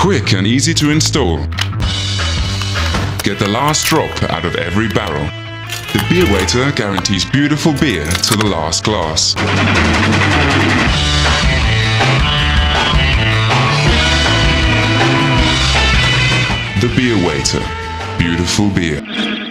Quick and easy to install. Get the last drop out of every barrel. The Beerwaiter guarantees beautiful beer to the last glass. The beer waiter. Beautiful beer.